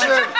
sir.